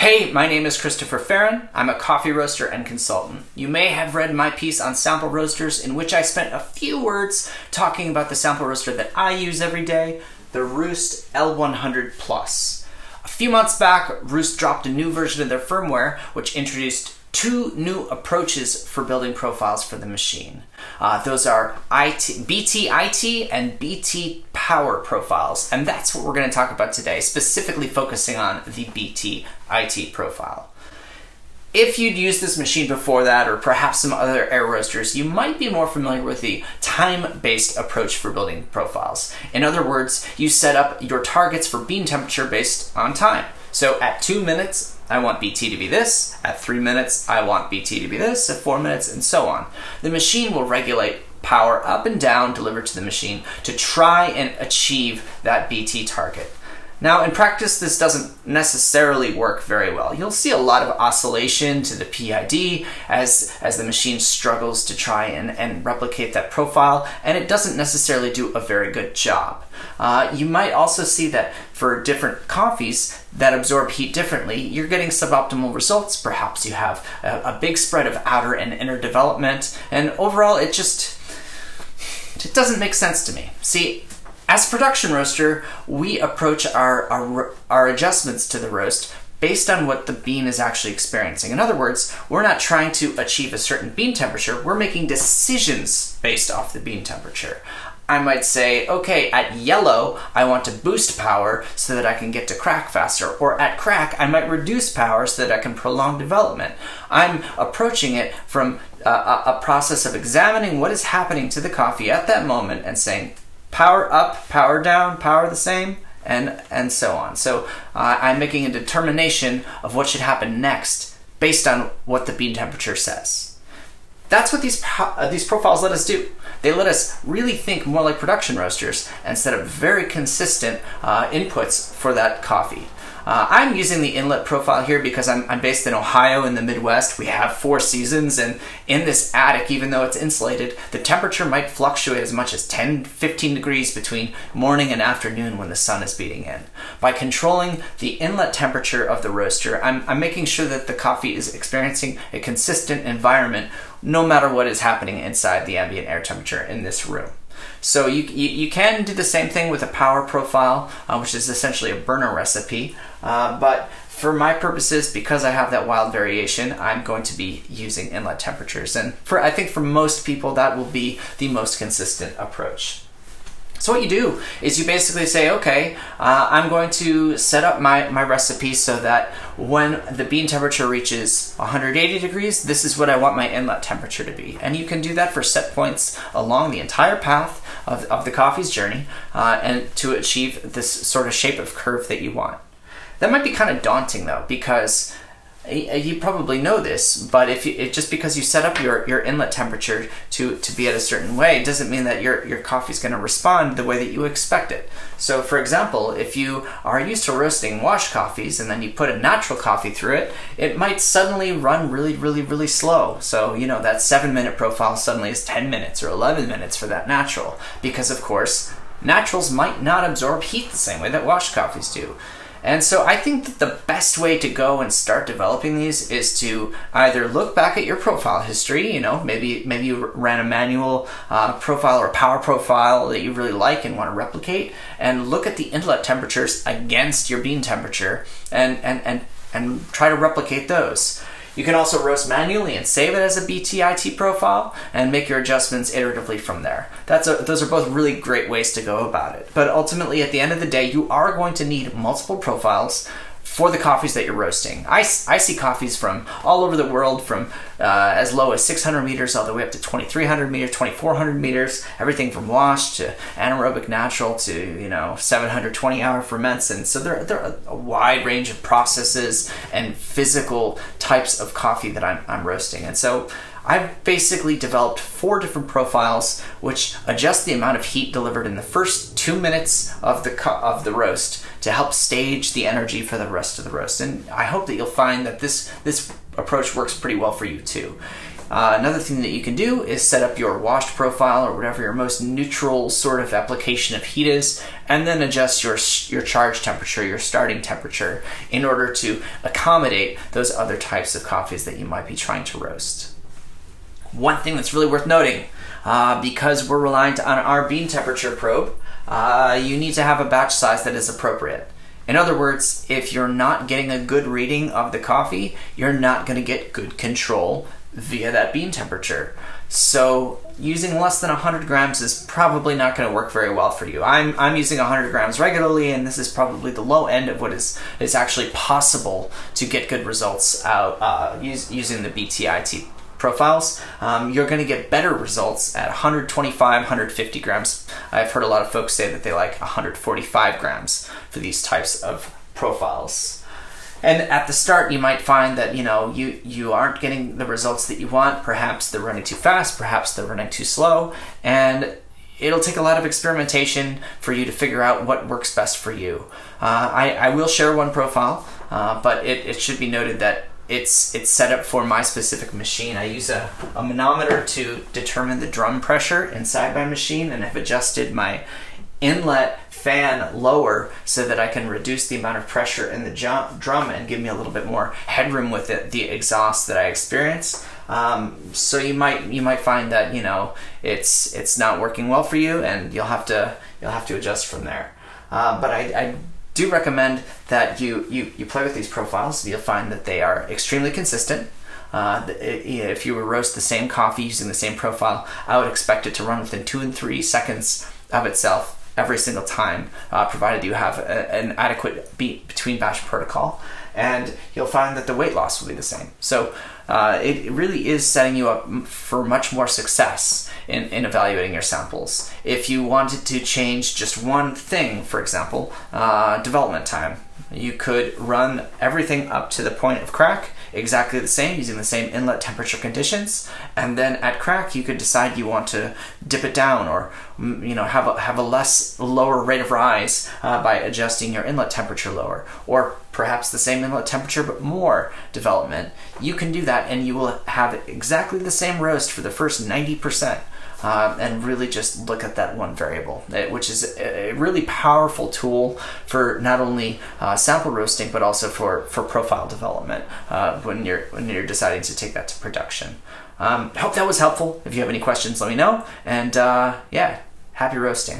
Hey, my name is Christopher Feran. I'm a coffee roaster and consultant. You may have read my piece on sample roasters, in which I spent a few words talking about the sample roaster that I use every day, the ROEST L100 Plus. A few months back, ROEST dropped a new version of their firmware, which introduced two new approaches for building profiles for the machine. Uh, those are IT, BT IT and BT Power profiles, and that's what we're going to talk about today, specifically focusing on the BT IT profile. If you'd used this machine before that, or perhaps some other air roasters, you might be more familiar with the time-based approach for building profiles. In other words, you set up your targets for bean temperature based on time. So at two minutes, I want BT to be this. At three minutes, I want BT to be this. At four minutes, and so on. The machine will regulate power up and down delivered to the machine to try and achieve that BT target. Now, in practice, this doesn't necessarily work very well. You'll see a lot of oscillation to the PID as, as the machine struggles to try and, and replicate that profile, and it doesn't necessarily do a very good job. Uh, you might also see that for different coffees that absorb heat differently, you're getting suboptimal results. Perhaps you have a, a big spread of outer and inner development, and overall, it just it doesn't make sense to me. See, as production roaster, we approach our, our, our adjustments to the roast based on what the bean is actually experiencing. In other words, we're not trying to achieve a certain bean temperature, we're making decisions based off the bean temperature. I might say, okay, at yellow, I want to boost power so that I can get to crack faster. Or at crack, I might reduce power so that I can prolong development. I'm approaching it from a, a, process of examining what is happening to the coffee at that moment and saying, power up, power down, power the same, and, and so on. So uh, I'm making a determination of what should happen next based on what the bean temperature says. That's what these, uh, these profiles let us do. They let us really think more like production roasters and set up very consistent uh, inputs for that coffee. Uh, I'm using the inlet profile here because I'm, I'm, based in Ohio in the Midwest. We have four seasons, and in this attic, even though it's insulated, the temperature might fluctuate as much as 10 15 degrees between morning and afternoon when the sun is beating in. By controlling the inlet temperature of the roaster, I'm, I'm making sure that the coffee is experiencing a consistent environment no matter what is happening inside the ambient air temperature in this room. So you, you, you, can do the same thing with a power profile, uh, which is essentially a burner recipe. Uh, but for my purposes, because I have that wild variation, I'm going to be using inlet temperatures. And for I think for most people, that will be the most consistent approach. So what you do is you basically say, okay, uh, I'm going to set up my, my recipe so that when the bean temperature reaches 180 degrees, this is what I want my inlet temperature to be. And you can do that for set points along the entire path of, of the coffee's journey uh, and to achieve this sort of shape of curve that you want. That might be kind of daunting though, because you probably know this, but if you, it, just because you set up your, your inlet temperature to, to be at a certain way doesn't mean that your, your coffee is going to respond the way that you expect it. So, for example, if you are used to roasting wash coffees and then you put a natural coffee through it, it might suddenly run really, really, really slow. So, you know, that seven minute profile suddenly is 10 minutes or 11 minutes for that natural, because of course, naturals might not absorb heat the same way that wash coffees do. And so I think that the best way to go and start developing these is to either look back at your profile history, you know, maybe maybe you ran a manual uh, profile or a power profile that you really like and want to replicate, and look at the inlet temperatures against your bean temperature and and and and try to replicate those. You can also roast manually and save it as a BTIT profile and make your adjustments iteratively from there. That's a, those are both really great ways to go about it. But ultimately, at the end of the day, you are going to need multiple profiles for the coffees that you're roasting. I, I see coffees from all over the world, from uh, as low as 600 meters all the way up to 2300 meters, 2400 meters, everything from wash to anaerobic natural to, you know, 720 hour ferments. And so there, there are a wide range of processes and physical types of coffee that I'm, I'm roasting. And so I've basically developed four different profiles which adjust the amount of heat delivered in the first two minutes of the of the roast to help stage the energy for the rest of the roast. And I hope that you'll find that this this approach works pretty well for you too. Uh, another thing that you can do is set up your washed profile or whatever your most neutral sort of application of heat is, and then adjust your your charge temperature, your starting temperature, in order to accommodate those other types of coffees that you might be trying to roast. One thing that's really worth noting, uh, because we're reliant on our bean temperature probe, uh, you need to have a batch size that is appropriate. In other words, if you're not getting a good reading of the coffee, you're not going to get good control via that bean temperature. So using less than 100 grams is probably not going to work very well for you. I'm, I'm using 100 grams regularly, and this is probably the low end of what is, is actually possible to get good results out uh, use, using the BTIT profiles, um, you're going to get better results at 125, 150 grams. I've heard a lot of folks say that they like 145 grams for these types of profiles. And at the start, you might find that you know you you aren't getting the results that you want. Perhaps they're running too fast. Perhaps they're running too slow, and it'll take a lot of experimentation for you to figure out what works best for you. Uh, I, I will share one profile, uh, but it, it should be noted that it's it's set up for my specific machine. I use a, a manometer to determine the drum pressure inside my machine and I've adjusted my inlet fan lower so that I can reduce the amount of pressure in the drum and give me a little bit more headroom with it, the exhaust that I experience. Um, so you might you might find that you know it's it's not working well for you, and you'll have to you'll have to adjust from there. Uh, but I, I do recommend that you, you, you play with these profiles. You'll find that they are extremely consistent. Uh, if you were roast the same coffee using the same profile, I would expect it to run within two and three seconds of itself every single time, uh, provided you have a, an adequate beat between batch protocol. And you'll find that the weight loss will be the same. So uh, it really is setting you up for much more success in, in evaluating your samples. If you wanted to change just one thing, for example, uh, development time, you could run everything up to the point of crack exactly the same using the same inlet temperature conditions. And then at crack you could decide you want to dip it down or mm, you know have a, have a less lower rate of rise uh, by adjusting your inlet temperature lower or perhaps the same inlet temperature but more development. You can do that and you will have exactly the same roast for the first 90% um, and really just look at that one variable, eh, which is a really powerful tool for not only uh, sample roasting but also for, for profile development uh, when you're when you're deciding to take that to production. Um, hope that was helpful. If you have any questions, let me know. And uh, yeah, happy roasting.